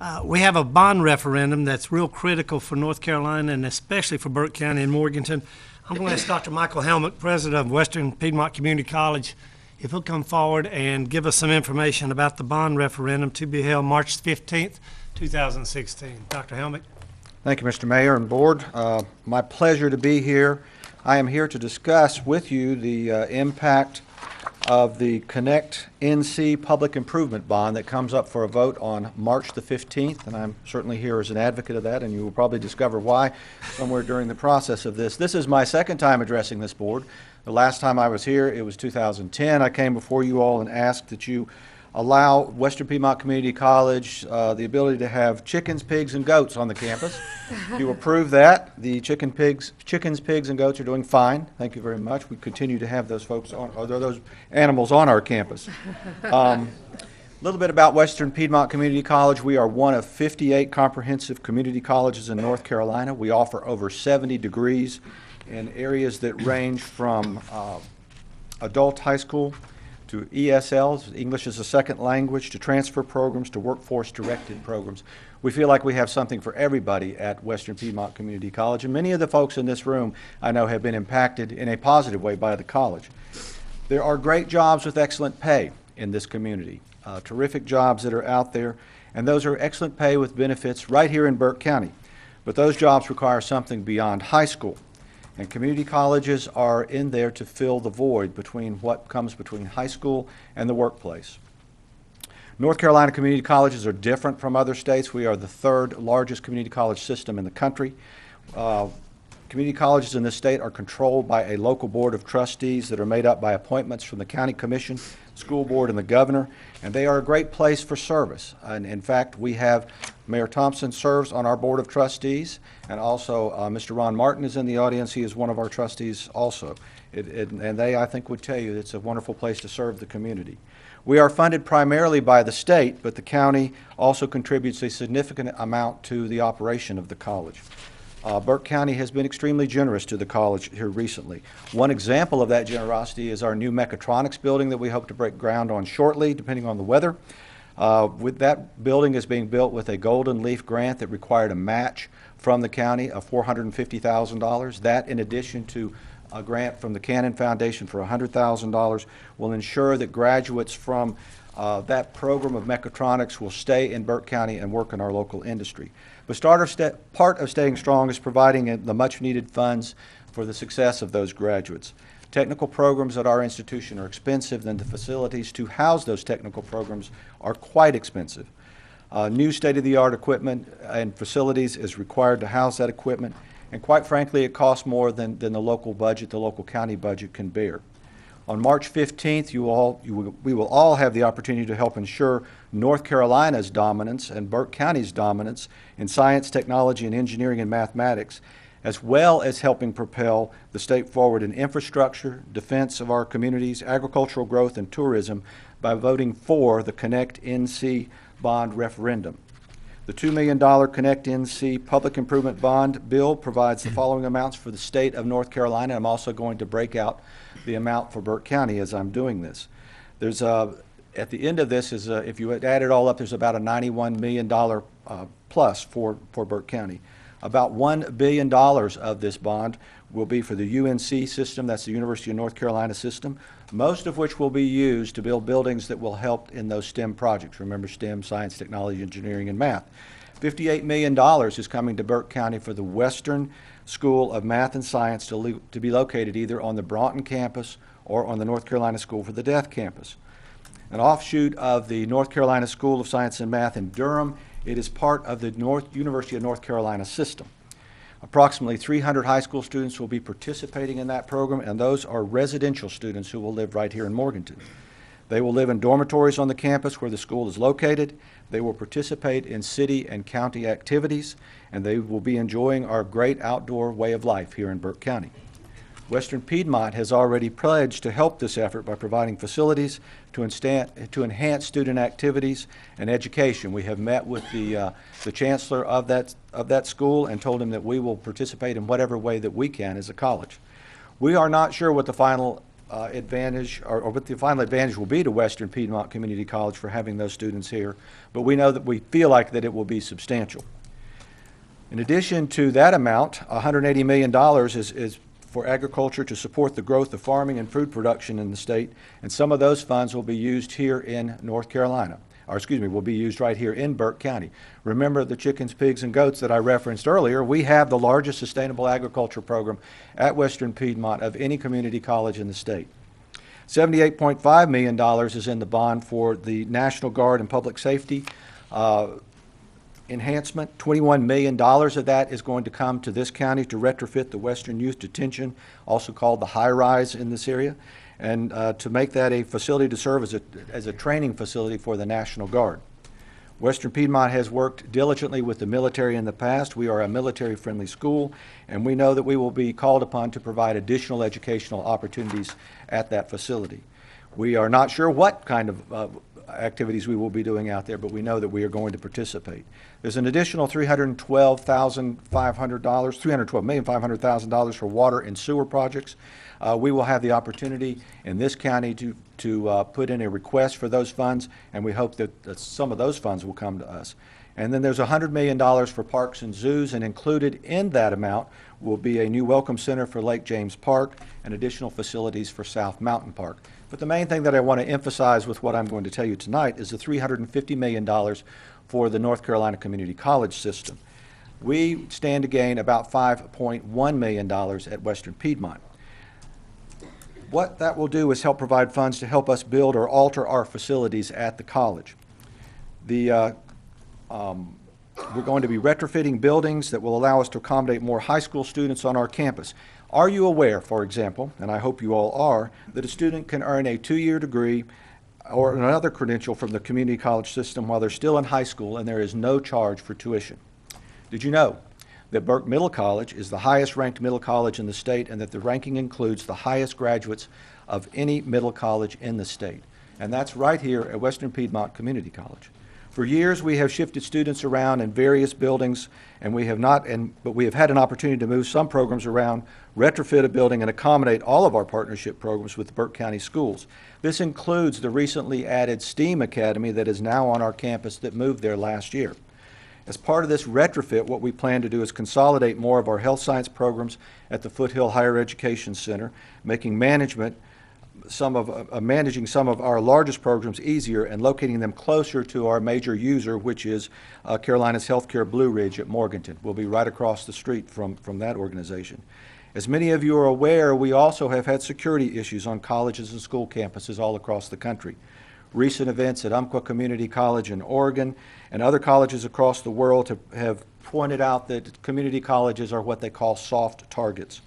Uh, we have a bond referendum that's real critical for North Carolina and especially for Burke County and Morganton. I'm going to ask Dr. Michael Helmick, president of Western Piedmont Community College, if he'll come forward and give us some information about the bond referendum to be held March 15th, 2016. Dr. Helmick? Thank you, Mr. Mayor and Board. Uh, My pleasure to be here. I am here to discuss with you the uh, impact of the Connect NC Public Improvement Bond that comes up for a vote on March the 15th, and I'm certainly here as an advocate of that, and you will probably discover why somewhere during the process of this. This is my second time addressing this board. The last time I was here, it was 2010. I came before you all and asked that you allow Western Piedmont Community College uh, the ability to have chickens, pigs, and goats on the campus. You approve that. The chicken, pigs, chickens, pigs, and goats are doing fine. Thank you very much. We continue to have those folks on, or those animals on our campus. Um, a little bit about Western Piedmont Community College. We are one of 58 comprehensive community colleges in North Carolina. We offer over 70 degrees in areas that range from uh, adult high school to ESLs, English as a second language, to transfer programs, to workforce-directed programs. We feel like we have something for everybody at Western Piedmont Community College, and many of the folks in this room I know have been impacted in a positive way by the college. There are great jobs with excellent pay in this community, uh, terrific jobs that are out there, and those are excellent pay with benefits right here in Burke County. But those jobs require something beyond high school. And community colleges are in there to fill the void between what comes between high school and the workplace. North Carolina community colleges are different from other states. We are the third largest community college system in the country. Uh, Community colleges in this state are controlled by a local board of trustees that are made up by appointments from the county commission, school board, and the governor, and they are a great place for service. And in fact, we have Mayor Thompson serves on our board of trustees, and also uh, Mr. Ron Martin is in the audience. He is one of our trustees also. It- it- And they, I think, would tell you it's a wonderful place to serve the community. We are funded primarily by the state, but the county also contributes a significant amount to the operation of the college. Uh, Burke County has been extremely generous to the college here recently. One example of that generosity is our new mechatronics building that we hope to break ground on shortly, depending on the weather. Uh, With that building is being built with a Golden Leaf grant that required a match from the county of $450,000. That, in addition to a grant from the Cannon Foundation for $100,000, will ensure that graduates from uh, that program of mechatronics will stay in Burke County and work in our local industry. But part of staying strong is providing the much-needed funds for the success of those graduates. Technical programs at our institution are expensive, and the facilities to house those technical programs are quite expensive. Uh, New state-of-the-art equipment and facilities is required to house that equipment, and quite frankly, it costs more than, than the local budget, the local county budget can bear. On March 15th, you all, you will, we will all have the opportunity to help ensure North Carolina's dominance and Burke County's dominance in science, technology, and engineering and mathematics, as well as helping propel the state forward in infrastructure, defense of our communities, agricultural growth, and tourism by voting for the Connect NC bond referendum. The $2 million Connect NC Public Improvement Bond Bill provides the following amounts for the state of North Carolina. I'm also going to break out the amount for Burke County as I'm doing this. There's a, at the end of this is, a- if you add it all up, there's about a $91 million uh, plus for, for Burke County. About $1 billion of this bond will be for the UNC system, that's the University of North Carolina system, most of which will be used to build buildings that will help in those STEM projects. Remember STEM, science, technology, engineering, and math. $58 million is coming to Burke County for the Western School of Math and Science to, to be located either on the Broughton campus or on the North Carolina School for the Deaf campus. An offshoot of the North Carolina School of Science and Math in Durham, it is part of the North, University of North Carolina system. Approximately 300 high school students will be participating in that program, and those are residential students who will live right here in Morganton. They will live in dormitories on the campus where the school is located. They will participate in city and county activities, and they will be enjoying our great outdoor way of life here in Burke County. Western Piedmont has already pledged to help this effort by providing facilities to to enhance student activities and education. We have met with the, uh, the chancellor of that, of that school and told him that we will participate in whatever way that we can as a college. We are not sure what the final uh, advantage, or or what the final advantage will be to Western Piedmont Community College for having those students here, but we know that we feel like that it will be substantial. In addition to that amount, $180 million is, is for agriculture to support the growth of farming and food production in the state, and some of those funds will be used here in North Carolina, or excuse me, will be used right here in Burke County. Remember the chickens, pigs, and goats that I referenced earlier? We have the largest sustainable agriculture program at Western Piedmont of any community college in the state. $78.5 million is in the bond for the National Guard and Public Safety uh, enhancement. $21 million of that is going to come to this county to retrofit the Western Youth Detention, also called the High Rise in this area, and uh, to make that a facility to serve as a, as a training facility for the National Guard. Western Piedmont has worked diligently with the military in the past. We are a military-friendly school, and we know that we will be called upon to provide additional educational opportunities at that facility. We are not sure what kind of uh, activities we will be doing out there, but we know that we are going to participate. There's an additional $312,500, $312,500,000 for water and sewer projects. Uh, We will have the opportunity in this county to, to uh, put in a request for those funds, and we hope that, that some of those funds will come to us. And then there's $100 million for parks and zoos, and included in that amount will be a new welcome center for Lake James Park and additional facilities for South Mountain Park. But the main thing that I want to emphasize with what I'm going to tell you tonight is the $350 million for the North Carolina Community College system. We stand to gain about $5.1 million at Western Piedmont. What that will do is help provide funds to help us build or alter our facilities at the college. The, uh, um, we're going to be retrofitting buildings that will allow us to accommodate more high school students on our campus. Are you aware, for example, and I hope you all are, that a student can earn a two-year degree or another credential from the community college system while they're still in high school and there is no charge for tuition? Did you know that Burke Middle College is the highest ranked middle college in the state and that the ranking includes the highest graduates of any middle college in the state? And that's right here at Western Piedmont Community College. For years, we have shifted students around in various buildings, and we have not, and, but we have had an opportunity to move some programs around, retrofit a building, and accommodate all of our partnership programs with Burke County Schools. This includes the recently added STEAM Academy that is now on our campus that moved there last year. As part of this retrofit, what we plan to do is consolidate more of our health science programs at the Foothill Higher Education Center, making management some of, uh, managing some of our largest programs easier and locating them closer to our major user, which is uh, Carolina's Healthcare Blue Ridge at Morganton. We'll be right across the street from, from that organization. As many of you are aware, we also have had security issues on colleges and school campuses all across the country. Recent events at Umpqua Community College in Oregon and other colleges across the world have, have pointed out that community colleges are what they call soft targets.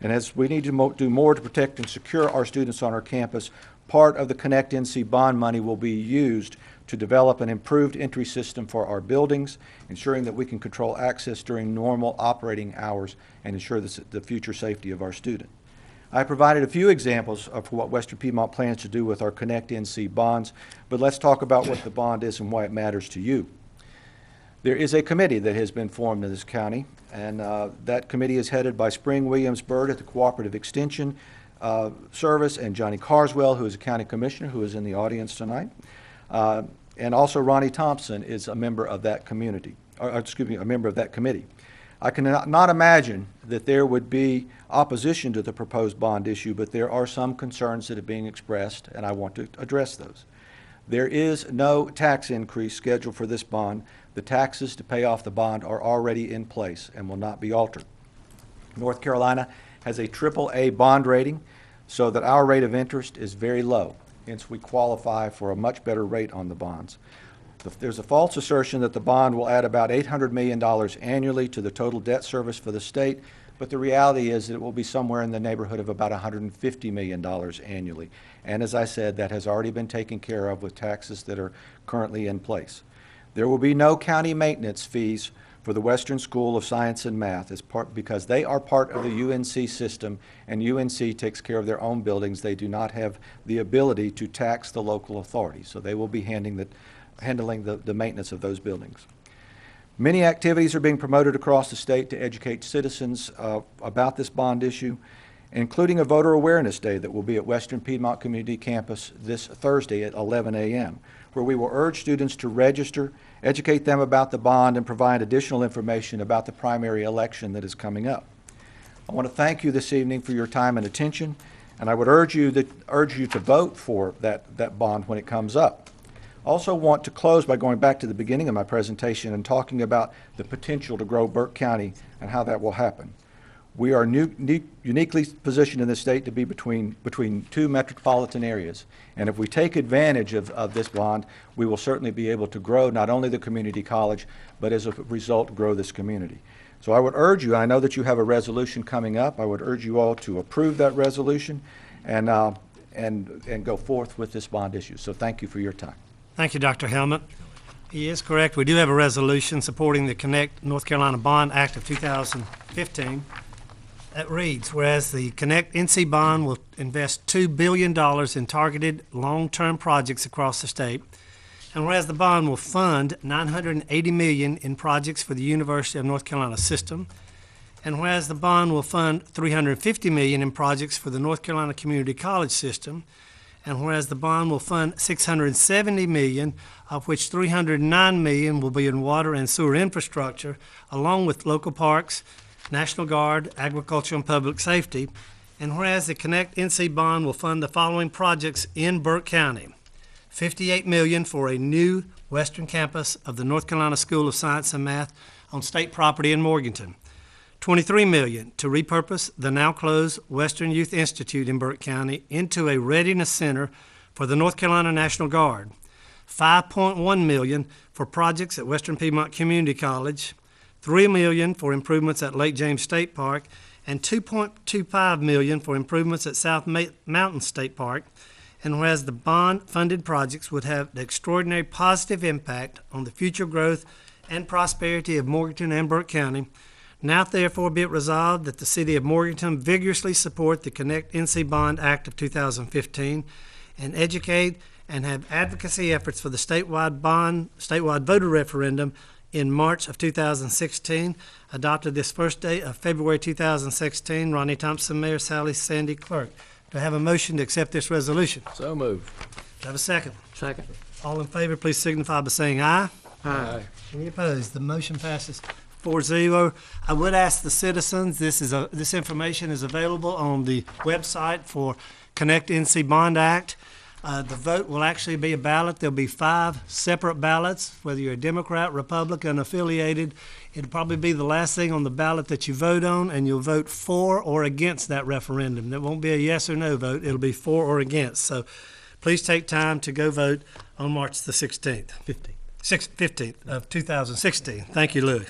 And as we need to mo- do more to protect and secure our students on our campus, part of the Connect NC bond money will be used to develop an improved entry system for our buildings, ensuring that we can control access during normal operating hours and ensure the, the future safety of our student. I provided a few examples of what Western Piedmont plans to do with our Connect NC bonds, but let's talk about what the bond is and why it matters to you. There is a committee that has been formed in this county, and uh, that committee is headed by Spring Williams Bird at the Cooperative Extension uh, Service and Johnny Carswell, who is a county commissioner, who is in the audience tonight. Uh, And also Ronnie Thompson is a member of that community, or, excuse me, a member of that committee. I cannot not imagine that there would be opposition to the proposed bond issue, but there are some concerns that are being expressed, and I want to address those. There is no tax increase scheduled for this bond. The taxes to pay off the bond are already in place and will not be altered. North Carolina has a triple A bond rating, so that our rate of interest is very low. Hence, we qualify for a much better rate on the bonds. There's a false assertion that the bond will add about $800 million annually to the total debt service for the state, but the reality is that it will be somewhere in the neighborhood of about $150 million annually. And as I said, that has already been taken care of with taxes that are currently in place. There will be no county maintenance fees for the Western School of Science and Math as part, because they are part of the UNC system, and UNC takes care of their own buildings. They do not have the ability to tax the local authorities, so they will be handing the, handling the, the maintenance of those buildings. Many activities are being promoted across the state to educate citizens uh, about this bond issue. including a voter awareness day that will be at Western Piedmont Community Campus this Thursday at 11 a.m., where we will urge students to register, educate them about the bond, and provide additional information about the primary election that is coming up. I want to thank you this evening for your time and attention, and I would urge you that, urge you to vote for that, that bond when it comes up. Also want to close by going back to the beginning of my presentation and talking about the potential to grow Burke County and how that will happen. We are nu- ne- uniquely positioned in this state to be between, between two metropolitan areas. And if we take advantage of, of this bond, we will certainly be able to grow not only the community college, but as a result, grow this community. So I would urge you, I know that you have a resolution coming up, I would urge you all to approve that resolution and, uh, and, and go forth with this bond issue. So thank you for your time. Thank you, Dr. Helmick. He is correct. We do have a resolution supporting the Connect North Carolina Bond Act of 2015 that reads, whereas the Connect NC bond will invest $2 billion in targeted long-term projects across the state, and whereas the bond will fund 980 million in projects for the University of North Carolina system, and whereas the bond will fund 350 million in projects for the North Carolina Community College system, and whereas the bond will fund 670 million, of which 309 million will be in water and sewer infrastructure, along with local parks, National Guard, agriculture, and public safety. And whereas the Connect NC bond will fund the following projects in Burke County: 58 million for a new western campus of the North Carolina School of Science and Math on state property in Morganton. 23 million to repurpose the now closed Western Youth Institute in Burke County into a readiness center for the North Carolina National Guard. 5.1 million for projects at Western Piedmont Community College, 3 million for improvements at Lake James State Park, and 2.25 million for improvements at South Ma- Mountain State Park. And whereas the bond-funded projects would have an extraordinary positive impact on the future growth and prosperity of Morganton and Burke County, now therefore be it resolved that the city of Morganton vigorously support the Connect NC Bond Act of 2015 and educate and have advocacy efforts for the statewide bond, statewide voter referendum in March of 2016, adopted this first day of February 2016. Ronnie Thompson, Mayor, Sally Sandy, Clerk. Do I have a motion to accept this resolution? So moved. Do I have a second? Second. All in favor, please signify by saying aye. Aye. Any opposed? The motion passes four zero. I would ask the citizens, this is a, this information is available on the website for Connect NC Bond Act. Uh, the vote will actually be a ballot. There'll be five separate ballots, whether you're a Democrat, Republican, affiliated. It'll probably be the last thing on the ballot that you vote on, and you'll vote for or against that referendum. There won't be a yes or no vote. It'll be for or against. So please take time to go vote on March the 16th, 15th, six- 15th of 2016. Thank you, Louis.